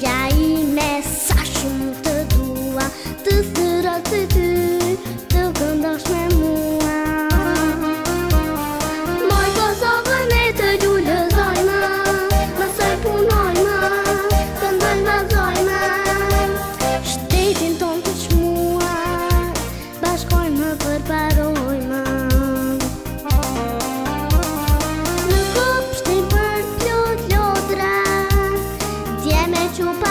加油！To.